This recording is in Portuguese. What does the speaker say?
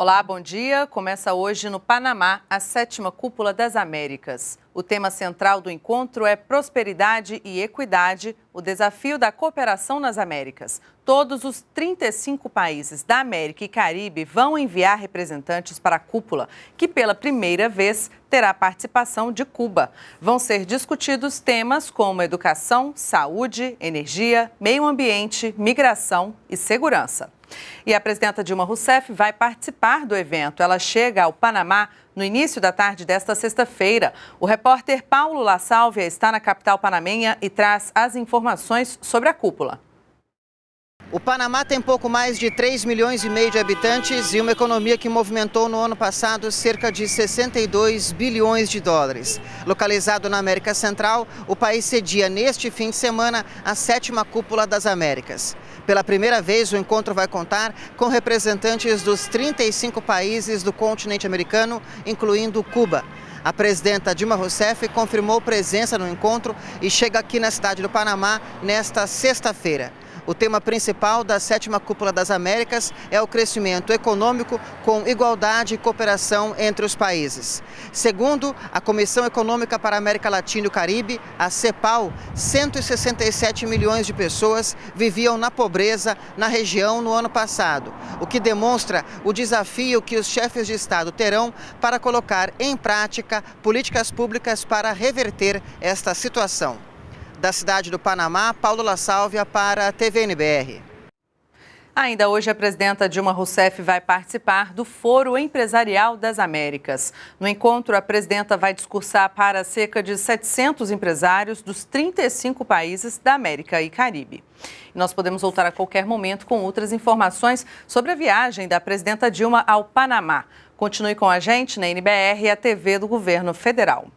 Olá, bom dia. Começa hoje no Panamá a sétima Cúpula das Américas. O tema central do encontro é prosperidade e equidade, o desafio da cooperação nas Américas. Todos os 35 países da América e Caribe vão enviar representantes para a cúpula, que pela primeira vez terá participação de Cuba. Vão ser discutidos temas como educação, saúde, energia, meio ambiente, migração e segurança. E a presidenta Dilma Rousseff vai participar do evento. Ela chega ao Panamá no início da tarde desta sexta-feira. O repórter Paulo La Sálvia está na capital panamenha e traz as informações sobre a cúpula. O Panamá tem pouco mais de 3 milhões e meio de habitantes e uma economia que movimentou no ano passado cerca de 62 bilhões de dólares. Localizado na América Central, o país cedia neste fim de semana a sétima cúpula das Américas. Pela primeira vez, o encontro vai contar com representantes dos 35 países do continente americano, incluindo Cuba. A presidenta Dilma Rousseff confirmou presença no encontro e chega aqui na cidade do Panamá nesta sexta-feira. O tema principal da sétima Cúpula das Américas é o crescimento econômico com igualdade e cooperação entre os países. Segundo a Comissão Econômica para a América Latina e o Caribe, a CEPAL, 167 milhões de pessoas viviam na pobreza na região no ano passado, o que demonstra o desafio que os chefes de Estado terão para colocar em prática políticas públicas para reverter esta situação. Da cidade do Panamá, Paulo La Sálvia para a TVNBR. Ainda hoje, a presidenta Dilma Rousseff vai participar do Foro Empresarial das Américas. No encontro, a presidenta vai discursar para cerca de 700 empresários dos 35 países da América e Caribe. nós podemos voltar a qualquer momento com outras informações sobre a viagem da presidenta Dilma ao Panamá. Continue com a gente na NBR e a TV do Governo Federal.